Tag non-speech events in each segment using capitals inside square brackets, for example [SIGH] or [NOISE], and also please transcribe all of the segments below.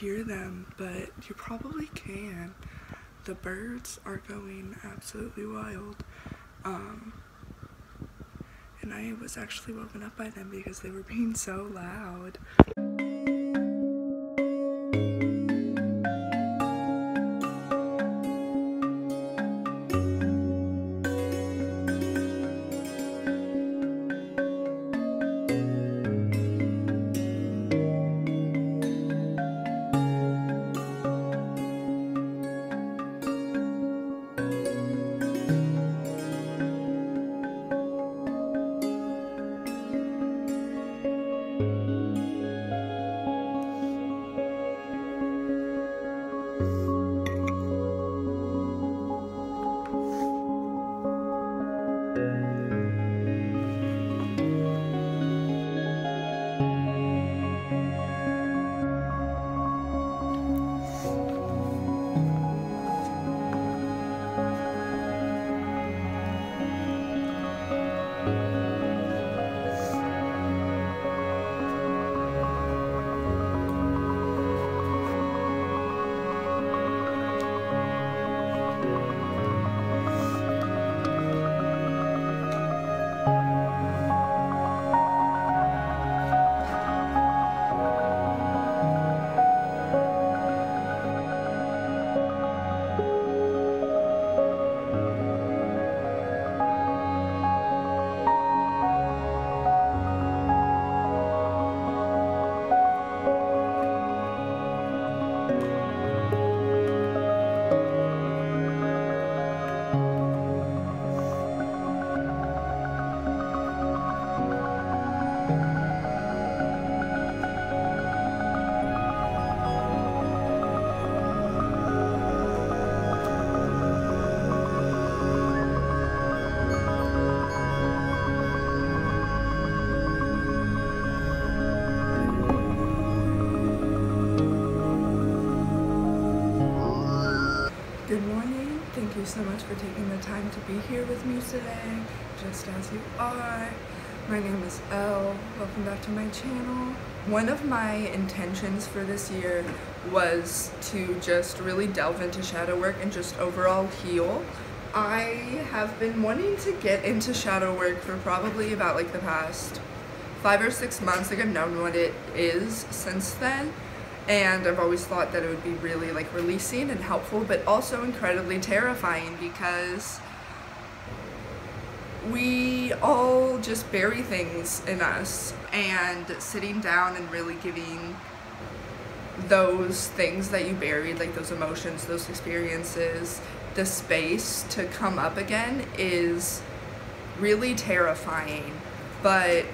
hear them, but you probably can. The birds are going absolutely wild. Um, and I was actually woken up by them because they were being so loud. So much for taking the time to be here with me today, just as you are. My name is Elle. Welcome back to my channel. One of my intentions for this year was to just really delve into shadow work and just overall heal. I have been wanting to get into shadow work for probably about like the past five or six months. Like I've known what it is since then and I've always thought that it would be really like releasing and helpful but also incredibly terrifying because we all just bury things in us and sitting down and really giving those things that you buried like those emotions those experiences the space to come up again is really terrifying but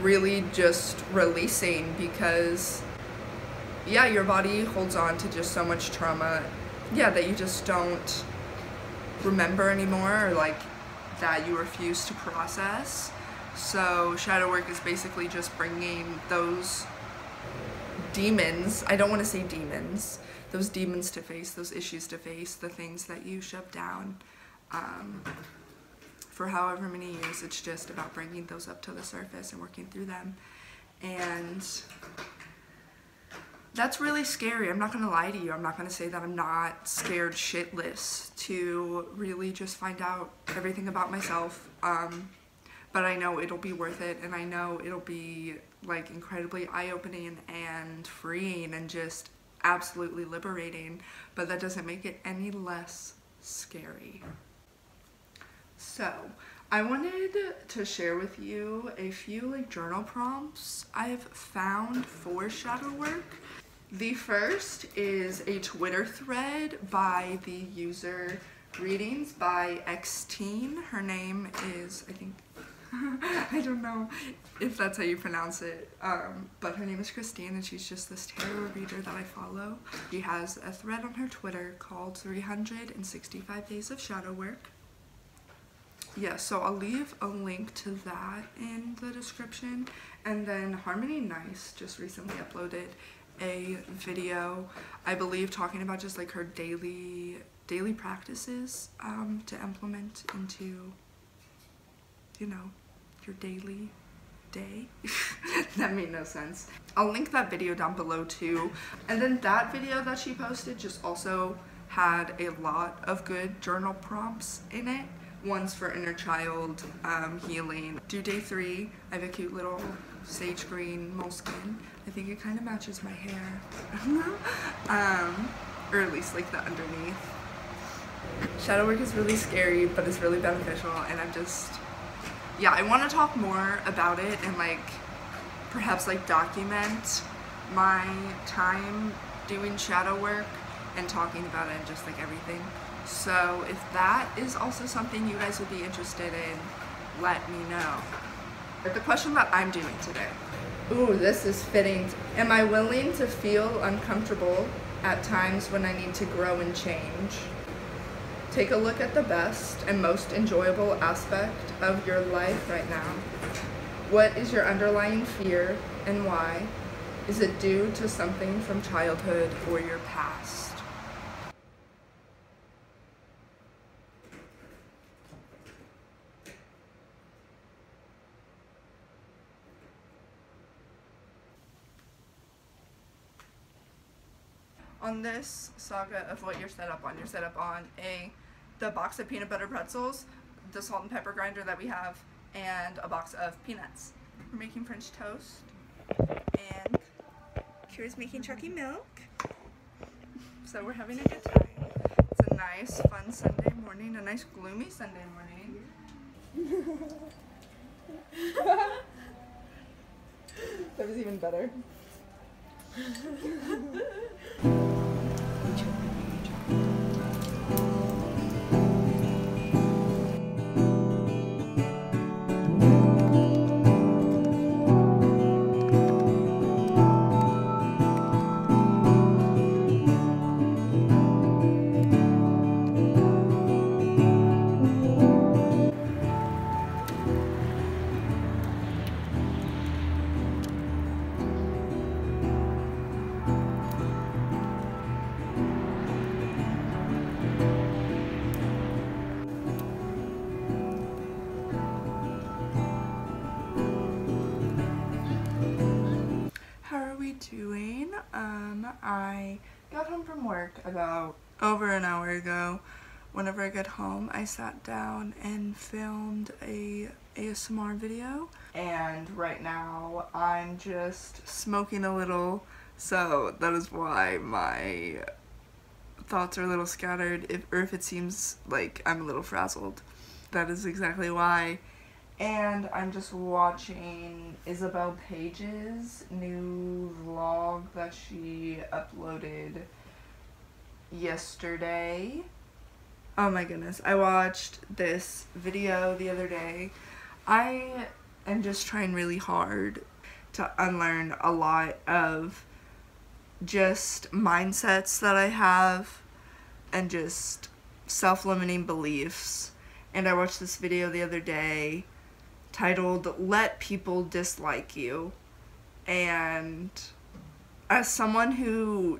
really just releasing because yeah, your body holds on to just so much trauma, yeah, that you just don't remember anymore or like that you refuse to process. So shadow work is basically just bringing those demons, I don't want to say demons, those demons to face, those issues to face, the things that you shove down um, for however many years. It's just about bringing those up to the surface and working through them. And that's really scary. I'm not gonna lie to you. I'm not gonna say that I'm not scared shitless to really just find out everything about myself. Um, but I know it'll be worth it and I know it'll be like incredibly eye-opening and freeing and just absolutely liberating. But that doesn't make it any less scary. So, I wanted to share with you a few like journal prompts I've found for shadow work the first is a Twitter thread by the user Readings by Xtine. Her name is, I think, [LAUGHS] I don't know if that's how you pronounce it, um, but her name is Christine and she's just this tarot reader that I follow. She has a thread on her Twitter called 365 Days of Shadow Work. Yeah, so I'll leave a link to that in the description. And then Harmony Nice just recently uploaded a video, I believe, talking about just like her daily daily practices um, to implement into, you know, your daily day. [LAUGHS] that made no sense. I'll link that video down below too. And then that video that she posted just also had a lot of good journal prompts in it. One's for inner child um, healing. Do day three, I have a cute little sage green Moleskine. I think it kind of matches my hair. [LAUGHS] um, or at least like the underneath. Shadow work is really scary, but it's really beneficial and I'm just, yeah, I want to talk more about it and like perhaps like document my time doing shadow work and talking about it and just like everything. So if that is also something you guys would be interested in, let me know. The question that I'm doing today. Ooh, this is fitting. Am I willing to feel uncomfortable at times when I need to grow and change? Take a look at the best and most enjoyable aspect of your life right now. What is your underlying fear and why? Is it due to something from childhood or your past? On this saga of what you're set up on. You're set up on a the box of peanut butter pretzels, the salt and pepper grinder that we have, and a box of peanuts. We're making French toast, and Kira's making Chucky milk. So we're having a good time. It's a nice, fun Sunday morning, a nice gloomy Sunday morning. [LAUGHS] that was even better. [LAUGHS] doing? Um, I got home from work about over an hour ago. Whenever I get home, I sat down and filmed a ASMR video. And right now, I'm just smoking a little, so that is why my thoughts are a little scattered, if, or if it seems like I'm a little frazzled. That is exactly why and I'm just watching Isabel Paige's new vlog that she uploaded yesterday. Oh my goodness, I watched this video the other day. I am just trying really hard to unlearn a lot of just mindsets that I have and just self-limiting beliefs. And I watched this video the other day titled Let People Dislike You. And as someone who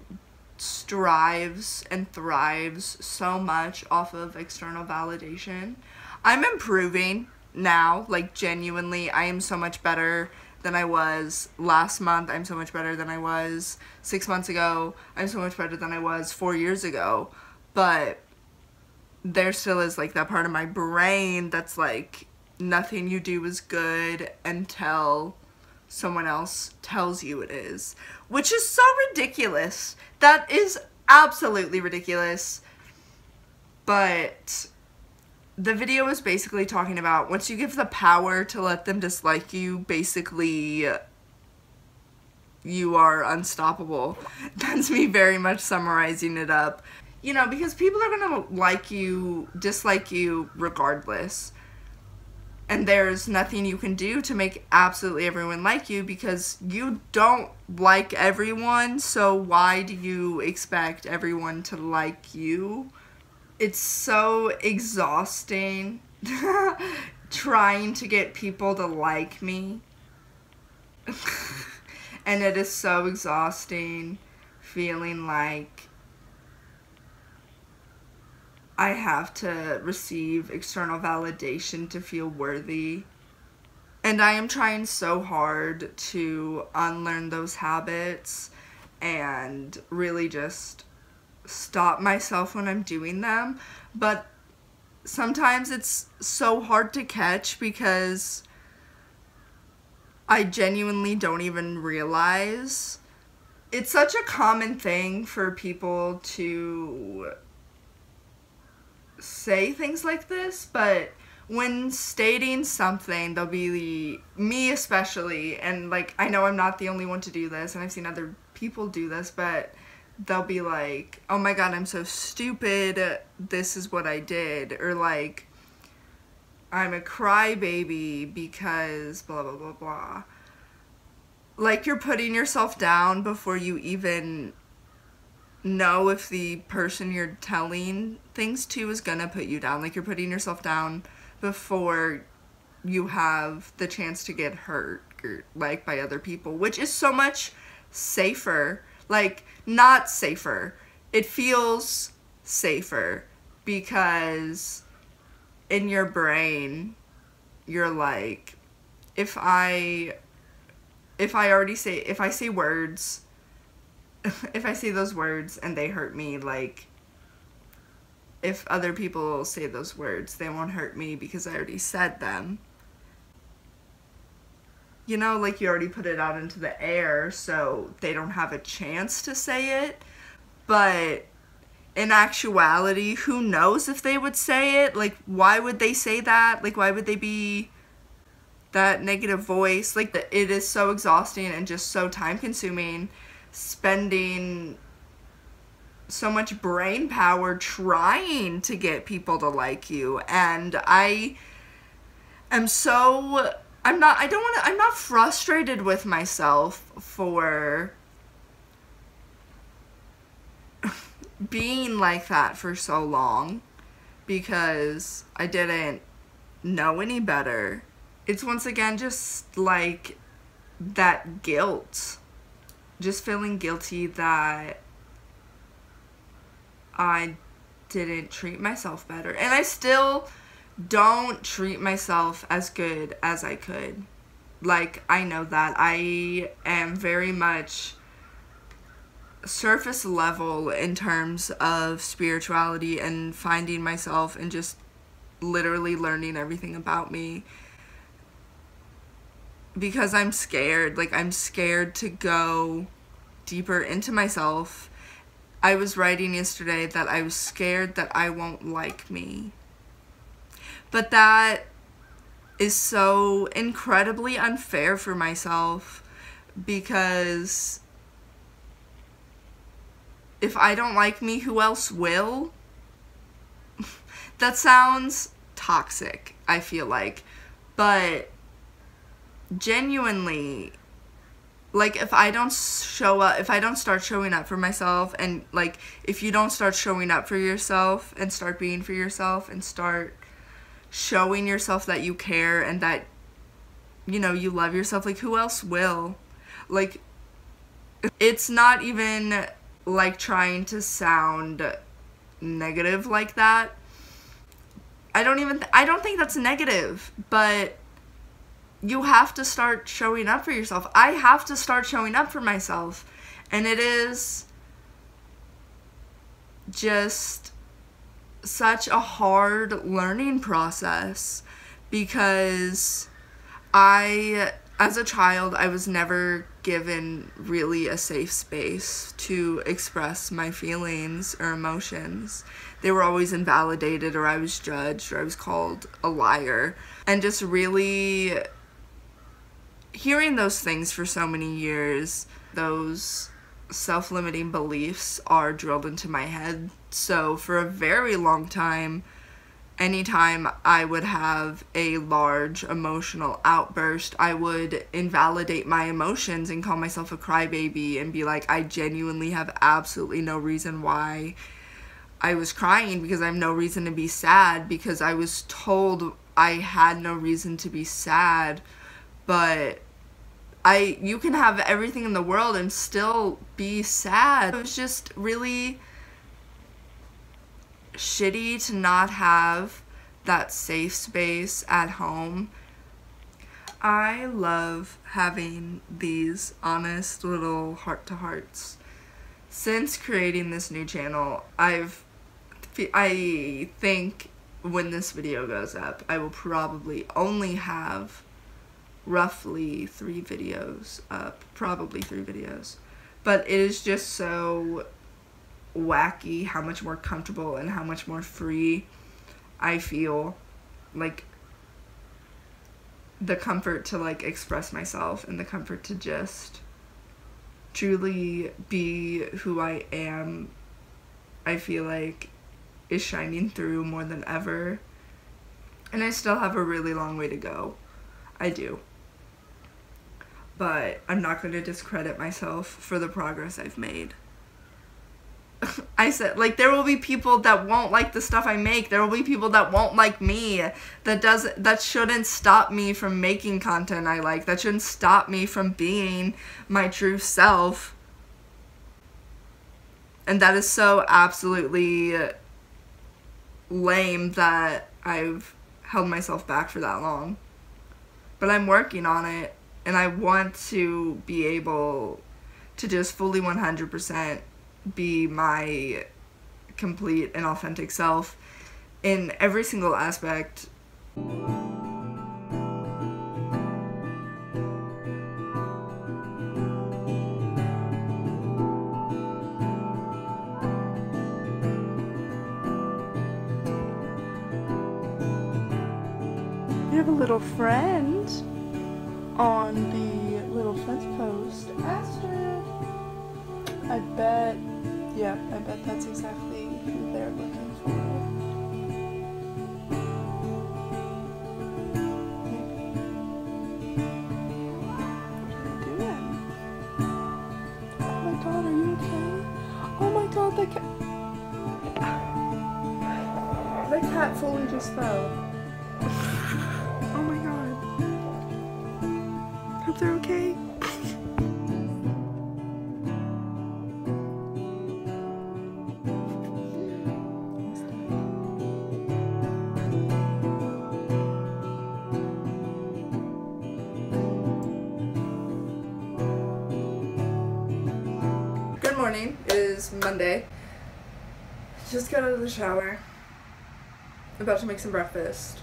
strives and thrives so much off of external validation, I'm improving now. Like, genuinely, I am so much better than I was last month. I'm so much better than I was six months ago. I'm so much better than I was four years ago. But there still is like that part of my brain that's like, nothing you do is good until someone else tells you it is. Which is so ridiculous. That is absolutely ridiculous. But the video is basically talking about once you give the power to let them dislike you, basically you are unstoppable. [LAUGHS] That's me very much summarizing it up. You know, because people are going to like you, dislike you regardless and there's nothing you can do to make absolutely everyone like you because you don't like everyone so why do you expect everyone to like you? It's so exhausting [LAUGHS] trying to get people to like me. [LAUGHS] And it is so exhausting feeling like I have to receive external validation to feel worthy. And I am trying so hard to unlearn those habits and really just stop myself when I'm doing them. But sometimes it's so hard to catch because I genuinely don't even realize. It's such a common thing for people to say things like this, but when stating something, they'll be me especially, and like I know I'm not the only one to do this, and I've seen other people do this, but they'll be like, "Oh my god, I'm so stupid. This is what I did," or like, "I'm a crybaby because blah blah blah blah." Like you're putting yourself down before you even know if the person you're telling things to is gonna put you down. Like you're putting yourself down before you have the chance to get hurt or, like by other people, which is so much safer. Like not safer. It feels safer because in your brain you're like if I if I already say if I say words if I say those words and they hurt me like if other people say those words, they won't hurt me because I already said them. You know, like you already put it out into the air, so they don't have a chance to say it. But in actuality, who knows if they would say it? Like, why would they say that? Like, why would they be that negative voice? Like, it is so exhausting and just so time consuming spending so much brain power trying to get people to like you and I am so I'm not I don't want to I'm not frustrated with myself for being like that for so long because I didn't know any better. It's once again just like that guilt. Just feeling guilty that I didn't treat myself better. And I still don't treat myself as good as I could. Like, I know that. I am very much surface level in terms of spirituality and finding myself and just literally learning everything about me because I'm scared. Like, I'm scared to go deeper into myself I was writing yesterday that I was scared that I won't like me. But that is so incredibly unfair for myself because if I don't like me, who else will? [LAUGHS] that sounds toxic, I feel like. But genuinely, like if I don't show up, if I don't start showing up for myself and like if you don't start showing up for yourself and start being for yourself and start showing yourself that you care and that you know, you love yourself, like who else will? Like it's not even like trying to sound negative like that. I don't even I don't think that's negative, but you have to start showing up for yourself. I have to start showing up for myself. And it is just such a hard learning process because I, as a child, I was never given really a safe space to express my feelings or emotions. They were always invalidated, or I was judged, or I was called a liar. And just really hearing those things for so many years, those self limiting beliefs are drilled into my head. So, for a very long time, anytime I would have a large emotional outburst, I would invalidate my emotions and call myself a crybaby and be like, I genuinely have absolutely no reason why I was crying because I have no reason to be sad because I was told I had no reason to be sad. But I you can have everything in the world and still be sad. It was just really shitty to not have that safe space at home. I love having these honest little heart to hearts. Since creating this new channel, I've I think when this video goes up, I will probably only have roughly three videos up, probably three videos. But it is just so wacky how much more comfortable and how much more free I feel like the comfort to like express myself and the comfort to just truly be who I am. I feel like is shining through more than ever. And I still have a really long way to go. I do but I'm not going to discredit myself for the progress I've made [LAUGHS] I said like there will be people that won't like the stuff I make. There will be people that won't like me. That doesn't, that shouldn't stop me from making content I like. That shouldn't stop me from being my true self. And that is so absolutely lame that I've held myself back for that long. But I'm working on it and I want to be able to just fully 100% be my complete and authentic self in every single aspect. Have a little friend on the little fence post. Aster. I bet yeah, I bet that's exactly who they're looking for. Oh my god, are you okay? Oh my god, the cat. [SIGHS] The cat fully just fell. Hope they're okay. Good morning. It is Monday. Just got out of the shower. About to make some breakfast.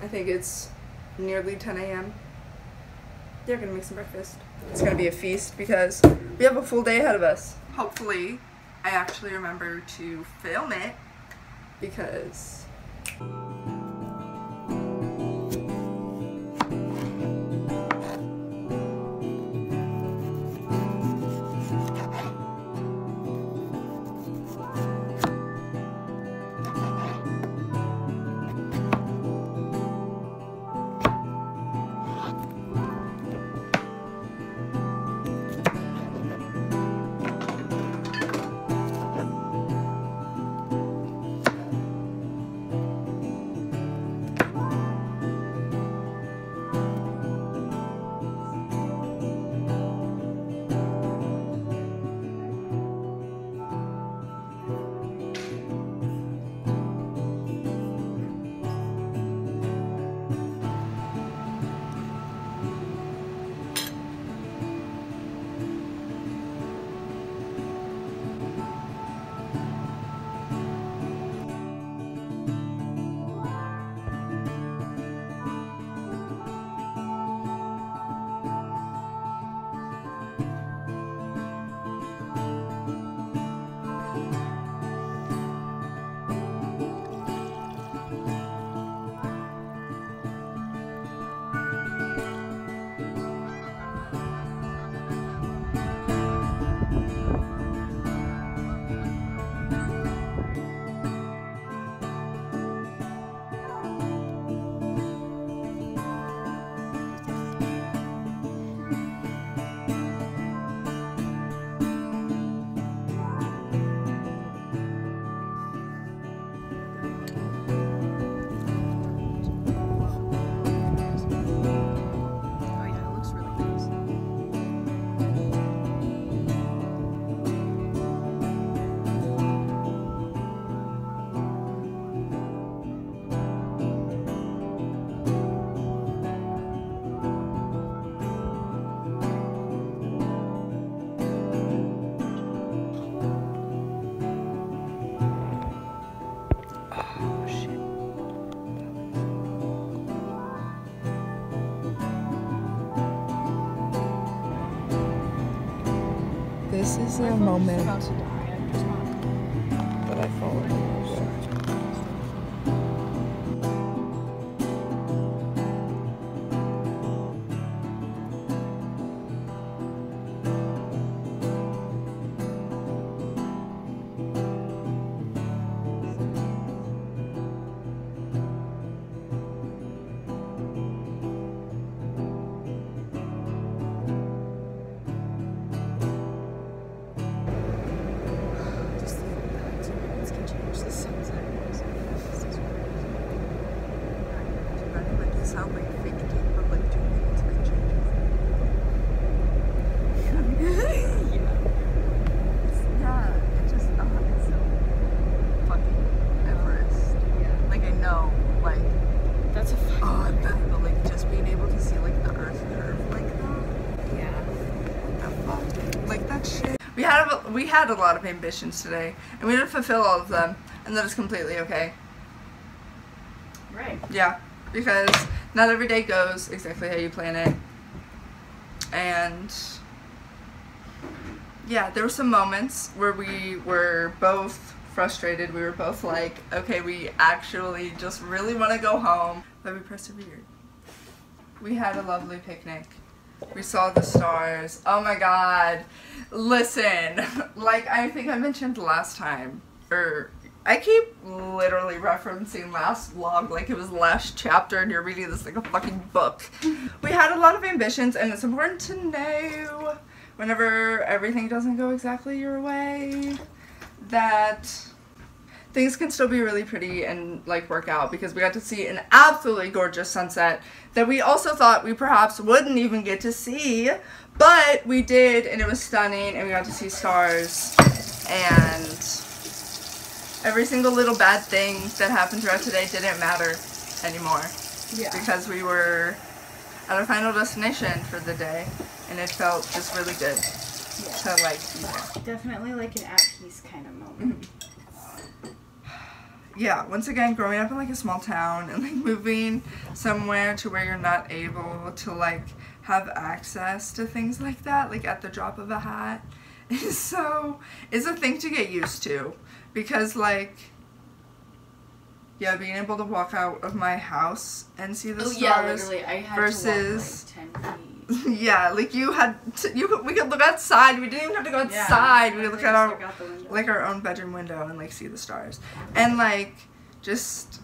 I think it's nearly 10 a.m. They're gonna make some breakfast. It's gonna be a feast because we have a full day ahead of us. Hopefully, I actually remember to film it because A moment we had a lot of ambitions today, and we didn't fulfill all of them, and that is completely okay. Right. Yeah, because not every day goes exactly how you plan it. And yeah, there were some moments where we were both frustrated. We were both like, okay, we actually just really want to go home. But we persevered. We had a lovely picnic. We saw the stars. Oh my god. Listen, like I think I mentioned last time, or I keep literally referencing last vlog like it was the last chapter and you're reading this like a fucking book. we had a lot of ambitions and it's important to know whenever everything doesn't go exactly your way that things can still be really pretty and like work out because we got to see an absolutely gorgeous sunset that we also thought we perhaps wouldn't even get to see but we did and it was stunning and we got to see stars and every single little bad thing that happened throughout today didn't matter anymore Yeah. because we were at our final destination for the day and it felt just really good Yeah. to like be there. Definitely like an at peace kind of moment. Mm-hmm. Yeah, once again, growing up in like a small town and like moving somewhere to where you're not able to like have access to things like that, like at the drop of a hat, [LAUGHS] is so is a thing to get used to because like yeah, being able to walk out of my house and see the Oh yeah, stars. had versus- like ten feet. [LAUGHS] yeah, like you had to, you could, we could look outside. We didn't even have to go Yeah, outside. we could look at our look out the window. like our own bedroom window and like see the stars and like just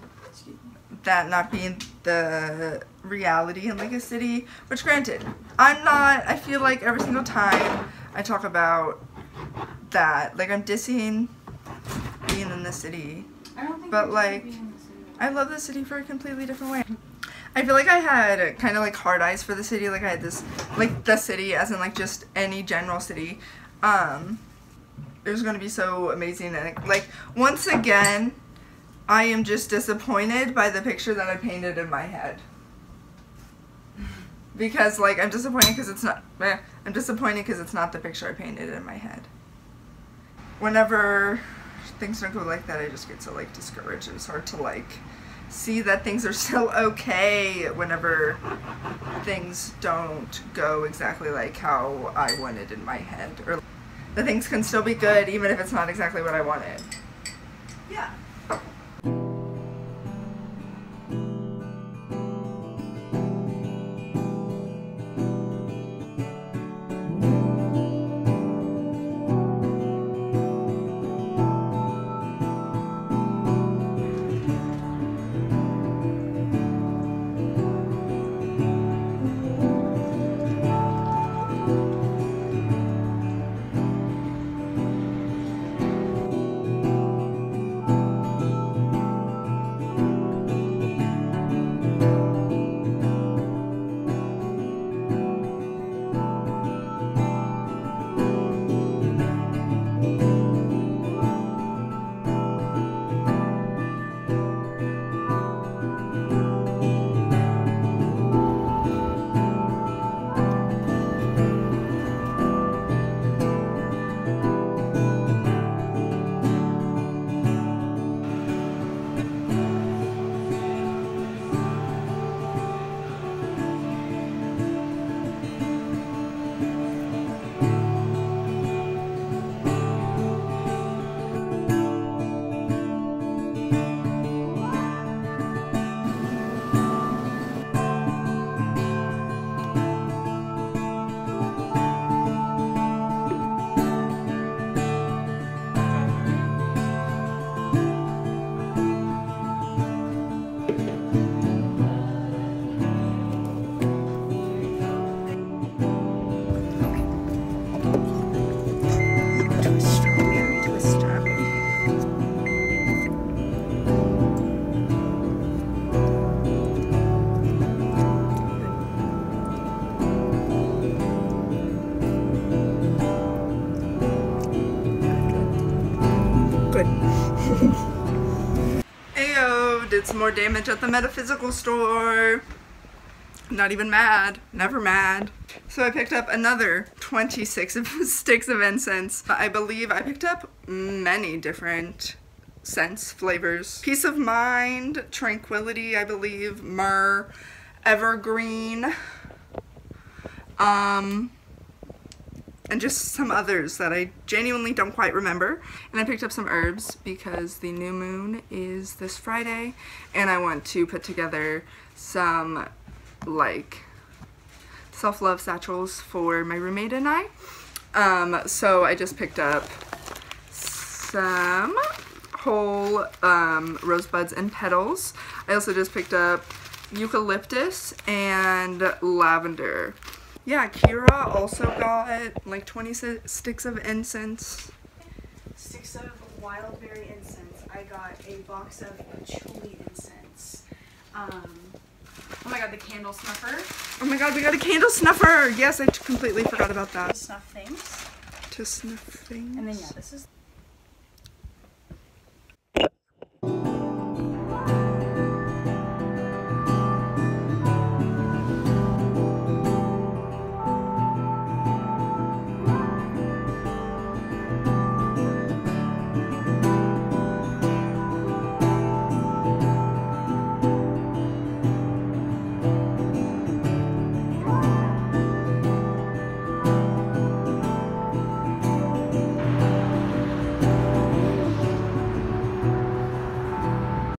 that not being the reality in like a city which granted i'm not i feel like every single time i talk about that like i'm dissing being in the city I don't think but, like, be in the city. I love the city for a completely different way. I feel like I had kind of like hard eyes for the city. Like I had this, like the city, as in like just any general city. Um, it was gonna be so amazing, and like once again, I am just disappointed by the picture that I painted in my head. Because like I'm disappointed because it's not. I'm disappointed because it's not the picture I painted in my head. Whenever things don't go like that, I just get so like discouraged. It's hard to like see that things are still [LAUGHS] okay whenever things don't go exactly like how I wanted in my head, or that things can still be good even if it's not exactly what I wanted. Yeah. Ayo, did some more damage at the metaphysical store. Not even mad, never mad. So I picked up another 26 [LAUGHS] sticks of incense. I believe I picked up many different scents, flavors. Peace of mind, tranquility, I believe, myrrh, evergreen, um, and just some others that I genuinely don't quite remember. And I picked up some herbs because the new moon is this Friday and I want to put together some like self-love satchels for my roommate and I. Um, so I just picked up some whole um, rosebuds and petals. I also just picked up eucalyptus and lavender. Yeah, Kira also got like 20 sticks of incense. Sticks of wild berry incense. I got a box of patchouli incense. Um, oh my god, the candle snuffer. Oh my god, we got a candle snuffer! Yes, I completely forgot about that. To Snuff things. To snuff things. And then yeah, this is